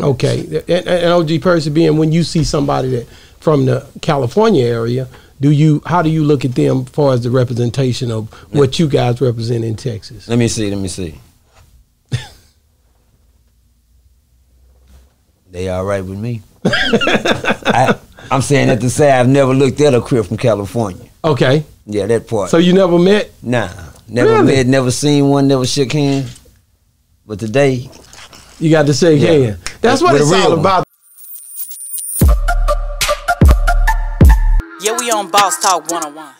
Okay, and, and OG Percy being when you see somebody that from the California area, do you how do you look at them as far as the representation of what you guys represent in Texas? Let me see. Let me see. they all right with me. I, I'm saying that to say I've never looked at a crip from California. Okay, Yeah, that part. so you never met? nah, never Really? met, never seen one, never shook hands. But today, You got to shake Yeah. hands. That's what With a it's all about. Yeah, we on Boss Talk 101.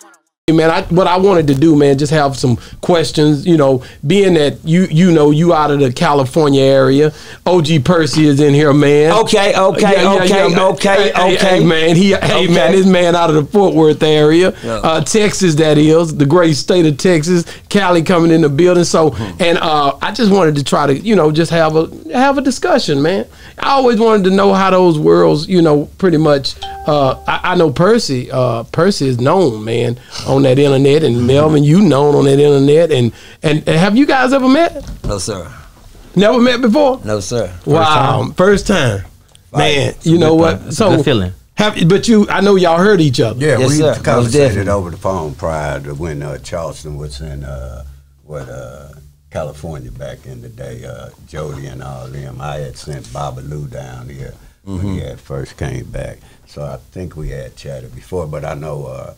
man I, what i wanted to do man just have some questions you know being that you you know you out of the california area og percy is in here man Okay, okay, okay, man. okay, Hey, hey, okay. hey, man he hey Okay. man this man out of the fort worth area Yeah. uh texas that is the great state of texas cali coming in the building. So Hmm. and uh i just wanted to try to you know just have a have a discussion man. I always wanted to know how those worlds you know pretty much uh i, I know percy uh percy is known man on that internet and melvin you known on that internet and and, and have you guys ever met? No sir, never met before? No sir. wow. First time. Man you know what? It's a so good feeling. Have but you i know y'all heard each other Yeah, Yes, we sir. conversated over the phone prior to when uh, Charleston was in uh, what uh, California back in the day. Uh, Jody and all them. I had sent Babalu down here when Mm-hmm. he had first came back. So I think we had chatted before, but I know uh,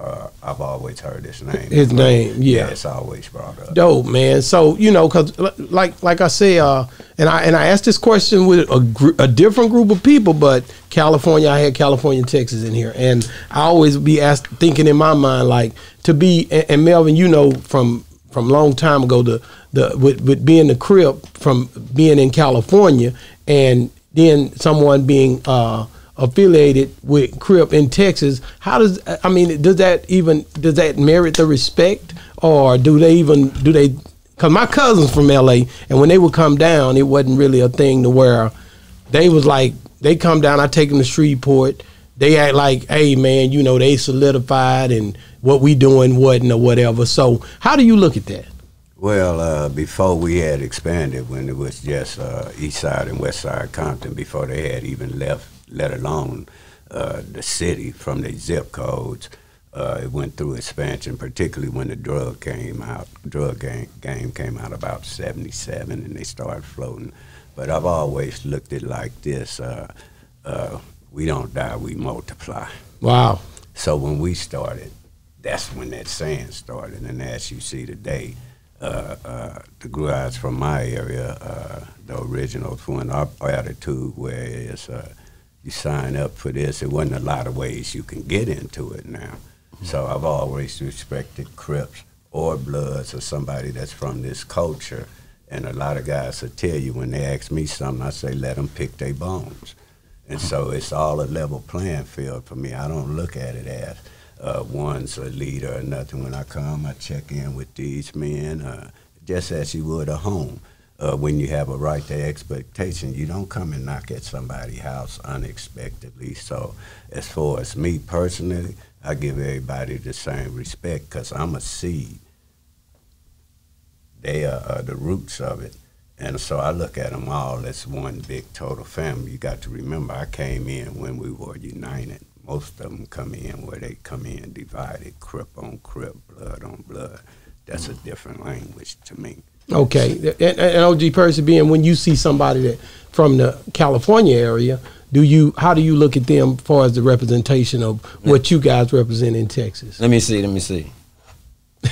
uh, I've always heard his name. His name, yeah. it's always brought up. dope man so you know because like like i say uh and i and i asked this question with a, gr- a different group of people but california i had california texas in here and i always be asked thinking in my mind like to be and, and melvin you know from from long time ago the the with, with being the crip from being in california and then someone being uh affiliated with Crip in Texas, how does I mean does that even does that merit the respect? Or do they even do they cuz my cousins from LA and when they would come down it wasn't really a thing to where they was like they come down I take them to Shreveport. They act like hey man you know they solidified and what we doing wasn't or whatever. So how do you look at that Well, uh, before we had expanded, when it was just uh, East Side and West Side Compton, before they had even left, let alone uh, the city from the zip codes, uh, it went through expansion, particularly when the drug came out. Drug game, game came out about '77, and they started floating. But I've always looked at it like this: uh, uh, we don't die, we multiply. wow So when we started, that's when that saying started. And as you see today, the guys from my area, uh, the original our attitude where it's uh, you sign up for this. It wasn't a lot of ways you can get into it now. So I've always respected Crips or Bloods or somebody that's from this culture. And a lot of guys will tell you when they ask me something, I say, let them pick their bones. And so it's all a level playing field for me. I don't look at it as uh, one's a leader or nothing. When I come, I check in with these men, uh, just as you would a home. Uh, when you have a right to expectation, you don't come and knock at somebody's house unexpectedly. So, as far as me personally, I give everybody the same respect because I'm a seed. They are, are the roots of it. And so I look at them all as one big total family. You got to remember, I came in when we were united. Most of them come in where they come in divided, crip on crip, blood on blood. That's a different language to me. Okay, and, and OG Percy being when you see somebody that from the California area, do you how do you look at them as far as the representation of what you guys represent in Texas? Let me see. Let me see.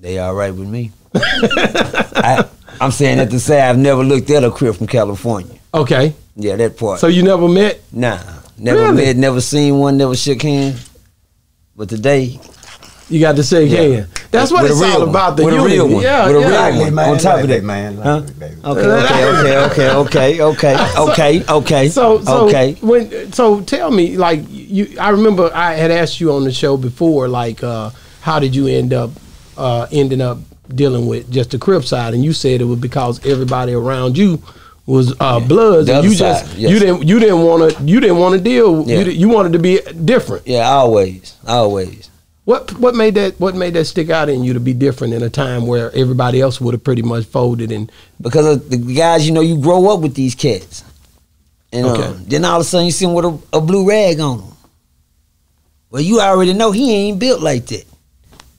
they all right with me. I, I'm saying that to say I've never looked at a crip from California. Okay, Yeah, that part. so you never met? nah, never Really? met, never seen one, never shook hands. But today, You got to shake Yeah. hands. That's what With it's all one. about. The With a unity. real one. Yeah, With a yeah. real one. on top of that, man. Huh? baby. Okay, okay, okay, okay, okay, okay, okay. So, so okay. when so tell me, like you, I remember I had asked you on the show before, like uh, how did you end up uh, ending up dealing with just the crip side, and you said it was because everybody around you was uh, Bloods, and you just yes. you didn't you didn't want to you didn't want to deal Yeah. you, you wanted to be different. Yeah, always, always. What what made that what made that stick out in you to be different in a time where everybody else would have pretty much folded and because of the guys, you know, you grow up with these cats. And Okay. um, then all of a sudden you see him with a, a blue rag on him. Well, you already know he ain't built like that.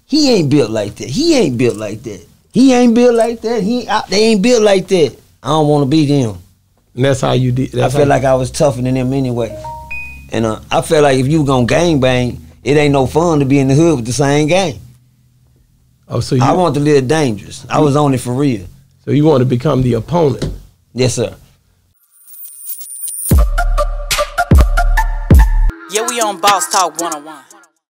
He ain't built like that. He ain't built like that. He ain't built like that. He I, they ain't built like that. I don't want to be them. and that's how you did. I That's feel how- like I was tougher than them anyway. And uh, I feel like if you gonna gang bang, it ain't no fun to be in the hood with the same gang. oh, so you I want to live dangerous. I was on it for real. so you want to become the opponent. Yes, sir. Yeah, we on Boss Talk 101.